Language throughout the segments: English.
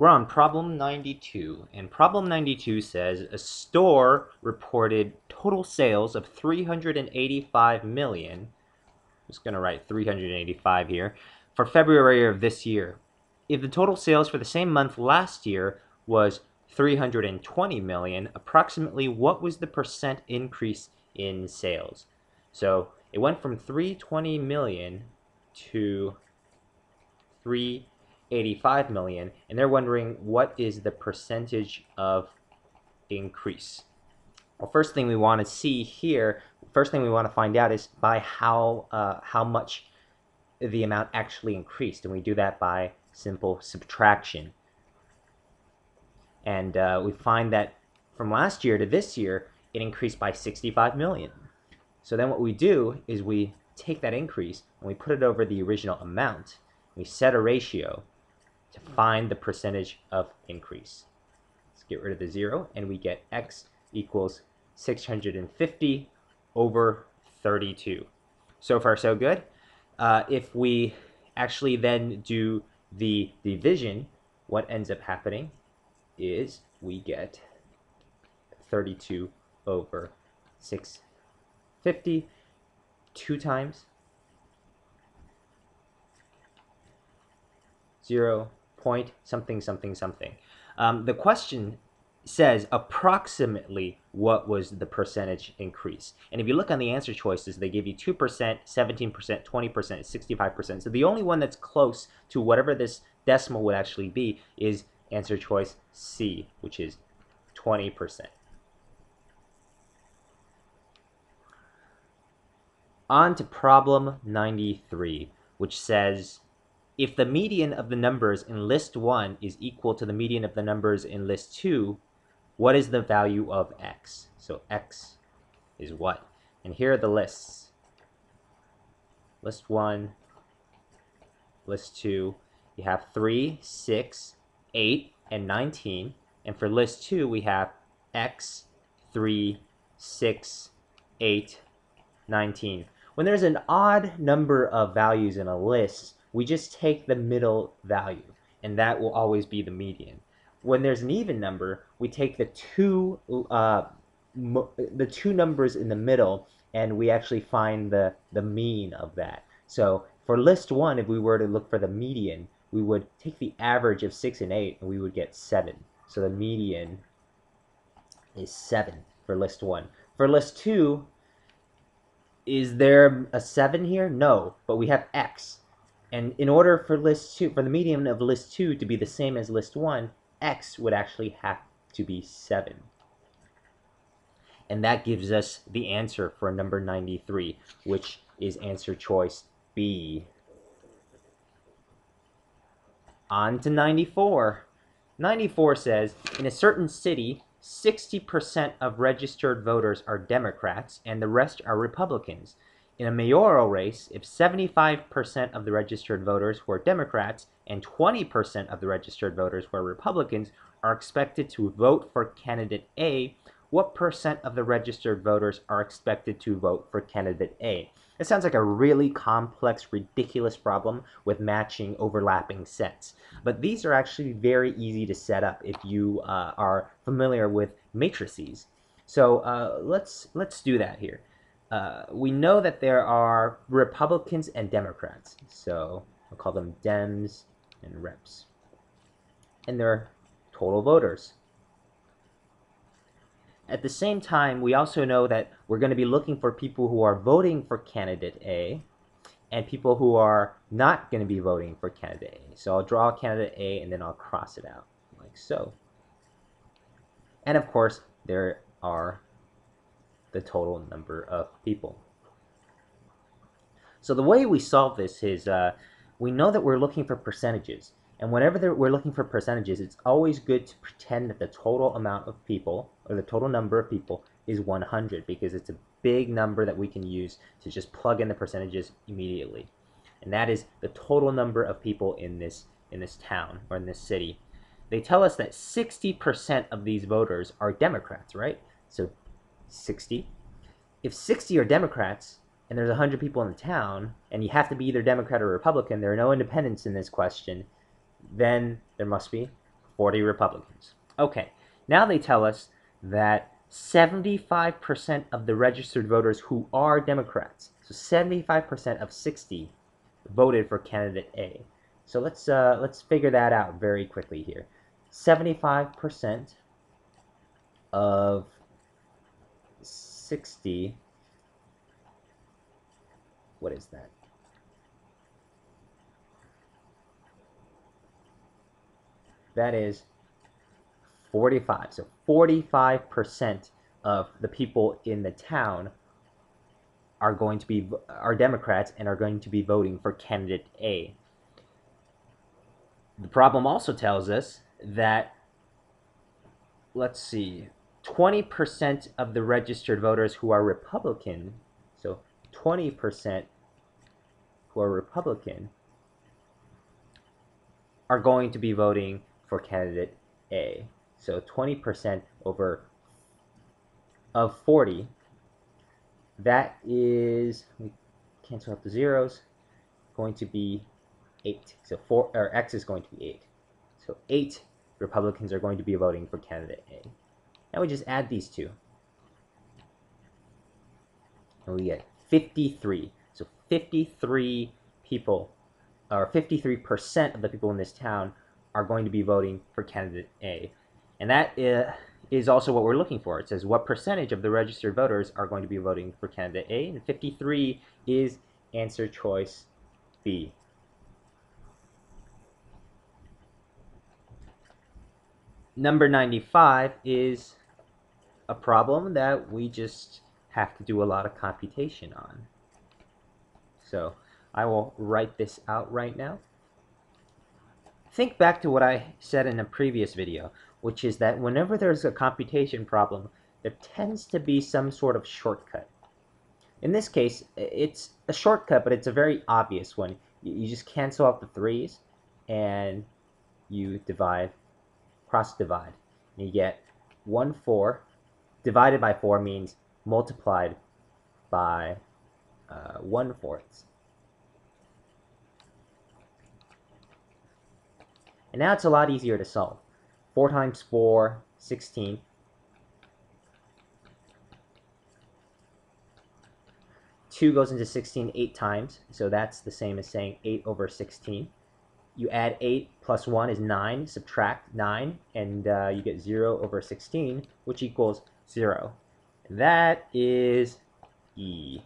We're on problem 92, and problem 92 says a store reported total sales of 385 million. I'm just going to write 385 here for February of this year. If the total sales for the same month last year was 320 million, approximately what was the percent increase in sales? So it went from 320 million to 385 million, and they're wondering what is the percentage of increase. Well, first thing we want to see here, first thing we want to find out is by how uh, how much the amount actually increased, and we do that by simple subtraction. And uh, we find that from last year to this year, it increased by 65 million. So then what we do is we take that increase and we put it over the original amount. We set a ratio to find the percentage of increase. Let's get rid of the zero and we get x equals 650 over 32. So far so good. Uh, if we actually then do the division, what ends up happening is we get 32 over 650 two times 0 point something something something. Um, the question says approximately what was the percentage increase. And if you look on the answer choices, they give you 2%, 17%, 20%, 65%. So the only one that's close to whatever this decimal would actually be is answer choice C, which is 20%. On to problem 93, which says if the median of the numbers in list 1 is equal to the median of the numbers in list 2, what is the value of x? So x is what? And here are the lists. List 1, list 2, you have 3, 6, 8, and 19. And for list 2, we have x, 3, 6, 8, 19. When there's an odd number of values in a list, we just take the middle value, and that will always be the median when there's an even number, we take the two uh, the two numbers in the middle and we actually find the, the mean of that. So for list one, if we were to look for the median, we would take the average of 6 and 8 and we would get 7. So the median is 7 for list 1. For list 2, is there a 7 here? No, but we have x. And in order for list 2, for the median of list 2 to be the same as list 1, x would actually have to be 7. And that gives us the answer for number 93, which is answer choice B. On to 94. 94 says, in a certain city, 60% of registered voters are Democrats and the rest are Republicans. In a mayoral race, if 75% of the registered voters were Democrats and 20% of the registered voters were Republicans are expected to vote for candidate A, what percent of the registered voters are expected to vote for candidate A? It sounds like a really complex, ridiculous problem with matching overlapping sets. But these are actually very easy to set up if you uh, are familiar with matrices. So uh, let's let's do that here uh, we know that there are Republicans and Democrats. So I'll call them Dems and Reps. And they're total voters. At the same time, we also know that we're going to be looking for people who are voting for candidate A and people who are not going to be voting for candidate A. So I'll draw candidate A and then I'll cross it out like so. And of course, there are the total number of people. So the way we solve this is uh, we know that we're looking for percentages. And whenever we're looking for percentages, it's always good to pretend that the total amount of people, or the total number of people, is 100 because it's a big number that we can use to just plug in the percentages immediately. And that is the total number of people in this in this town or in this city. They tell us that 60% of these voters are Democrats, right? So 60. If 60 are Democrats and there's 100 people in the town, and you have to be either Democrat or Republican, there are no independents in this question, then there must be 40 Republicans. Okay, now they tell us that 75% of the registered voters who are Democrats, so 75% of 60 voted for candidate A. So let's uh, let's figure that out very quickly here. 75% of 60 what is that? That is 45. So 45% of the people in the town are going to be are Democrats and are going to be voting for candidate A. The problem also tells us that let's see 20% of the registered voters who are Republican, so 20% who are Republican are going to be voting for candidate A. So 20% over of 40, that is, we cancel out the zeros, going to be 8. So 4, or X is going to be 8. So 8 Republicans are going to be voting for candidate A. Now we just add these two. And we get 53. So 53 people, or 53% of the people in this town are going to be voting for candidate A. And that is also what we're looking for. It says what percentage of the registered voters are going to be voting for candidate A, and 53 is answer choice B. Number 95 is a problem that we just have to do a lot of computation on. So I will write this out right now. Think back to what I said in a previous video, which is that whenever there's a computation problem, there tends to be some sort of shortcut. In this case, it's a shortcut, but it's a very obvious one. You just cancel out the threes, and you divide, cross divide. And you get 1 4 divided by 4 means multiplied by uh, 1 fourth. And now it's a lot easier to solve. 4 times 4, 16. Two goes into 16 eight times, so that's the same as saying 8 over 16. You add 8 plus 1 is 9, subtract 9, and uh, you get 0 over 16, which equals 0. That is E.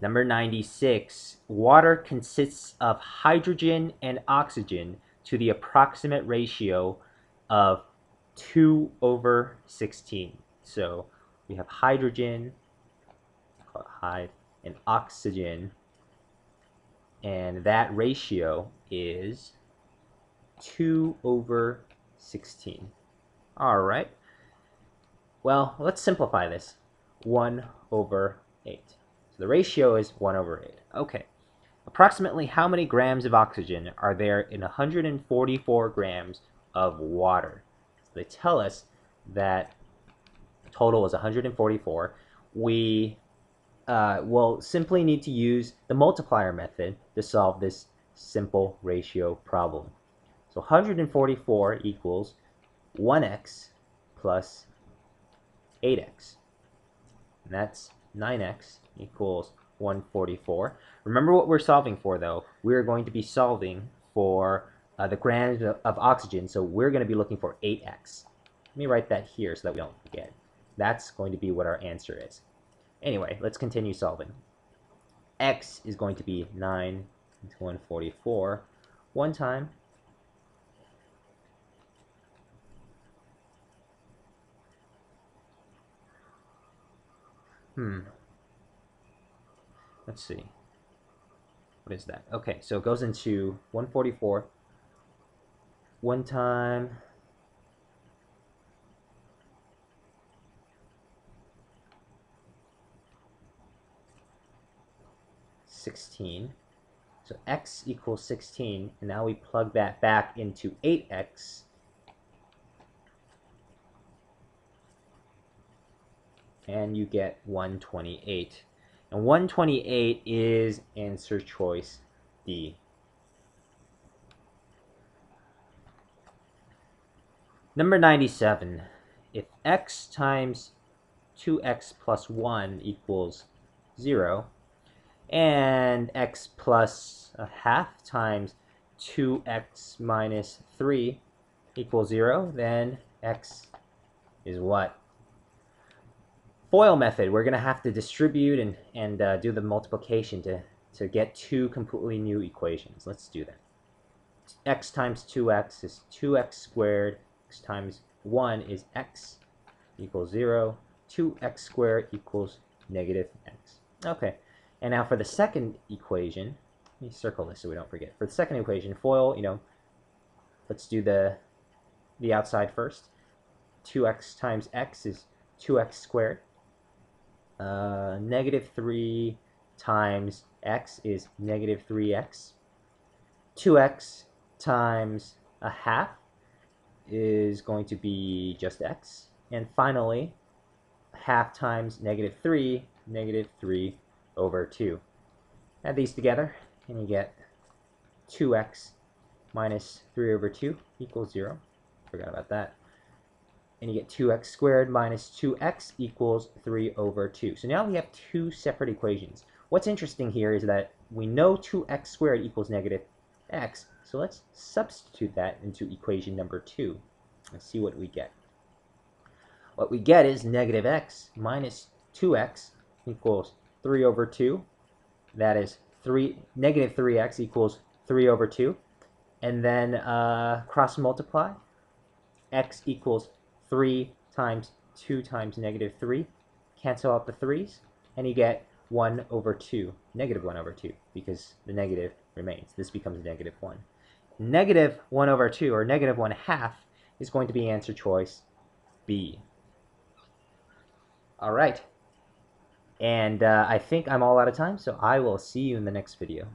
Number 96, water consists of hydrogen and oxygen to the approximate ratio of 2 over 16. So we have hydrogen, and oxygen, and that ratio is 2 over 16. All right. Well, let's simplify this. 1 over 8. So the ratio is 1 over 8. Okay. Approximately how many grams of oxygen are there in 144 grams of water? So they tell us that total is 144. We uh, will simply need to use the multiplier method to solve this simple ratio problem. So 144 equals 1x plus 8x. And that's 9x equals 144. Remember what we're solving for, though. We're going to be solving for uh, the grams of, of oxygen, so we're going to be looking for 8x. Let me write that here so that we don't forget. That's going to be what our answer is. Anyway, let's continue solving. x is going to be 9 into 144. One time Hmm. Let's see. What is that? Okay, so it goes into 144. One time. Sixteen. So x equals 16, and now we plug that back into 8x, and you get 128. And 128 is answer choice D. Number 97. If x times 2x plus 1 equals 0, and x plus a half times 2x minus 3 equals 0, then x is what? FOIL method, we're going to have to distribute and, and uh, do the multiplication to, to get two completely new equations. Let's do that. x times 2x is 2x squared, x times 1 is x equals 0, 2x squared equals negative x. Okay, and now for the second equation, let me circle this so we don't forget. For the second equation, FOIL, you know, let's do the, the outside first. 2x times x is 2x squared. Uh, negative 3 times x is negative 3x. 2x times a half is going to be just x. And finally, half times negative 3, negative 3 over 2. Add these together, and you get 2x minus 3 over 2 equals 0. Forgot about that. And you get 2x squared minus 2x equals 3 over 2. So now we have two separate equations. What's interesting here is that we know 2x squared equals negative x, so let's substitute that into equation number 2. Let's see what we get. What we get is negative x minus 2x equals 3 over 2. That is 3, negative 3x equals 3 over 2. And then uh, cross multiply. x equals 3 times 2 times negative 3. Cancel out the 3's. And you get 1 over 2, negative 1 over 2, because the negative remains. This becomes negative 1. Negative 1 over 2, or negative 1 half, is going to be answer choice B. All right. And uh, I think I'm all out of time, so I will see you in the next video.